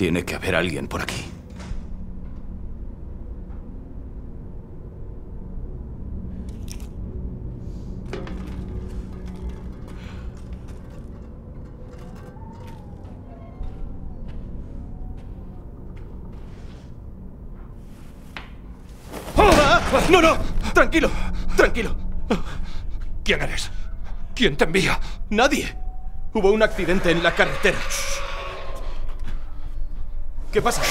Tiene que haber alguien por aquí. No, no, tranquilo, tranquilo. ¿Quién eres? ¿Quién te envía? Nadie. Hubo un accidente en la carretera. ¿Qué pasa?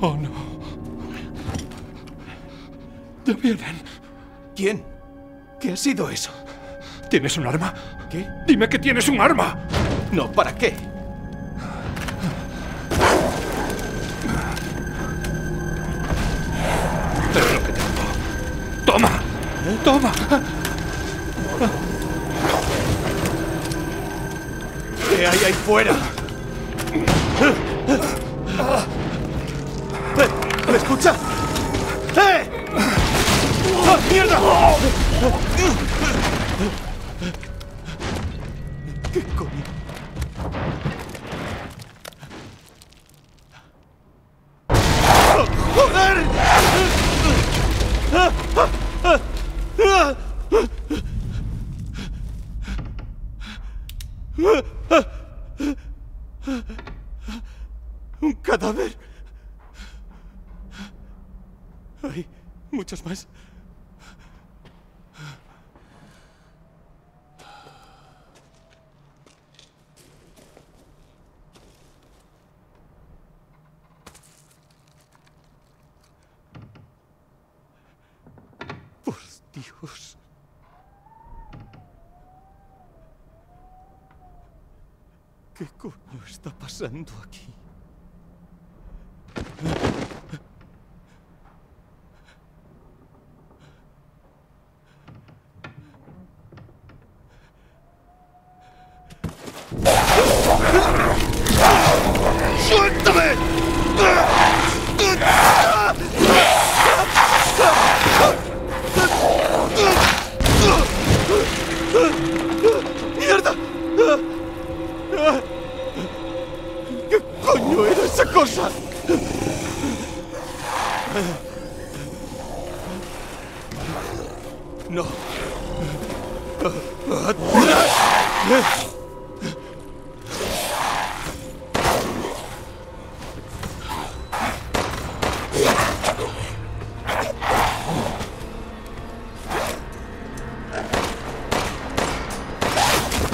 Oh, no. Ya vienen. ¿Quién? ¿Qué ha sido eso? ¿Tienes un arma? ¿Qué? Dime que tienes un arma. No, ¿para qué? Toma. ¿Qué hay ahí fuera? Eh, ¿Me escucha? ¡Eh! ¡Ah, ¡Mierda! ¿Qué coño? ¡Oh, ¡Joder! Un cadáver. Hay muchos más. Por Dios. ¿Qué coño está pasando aquí? ます No.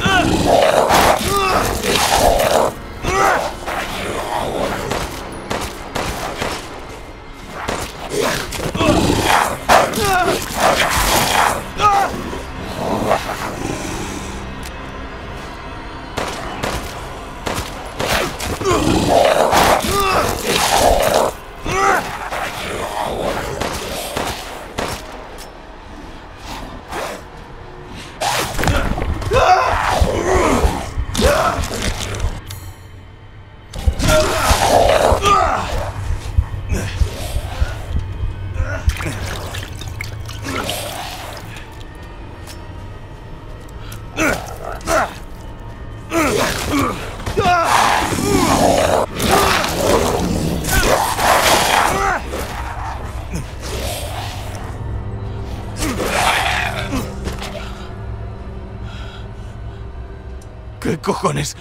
Ah! Ugh! ¿Qué cojones?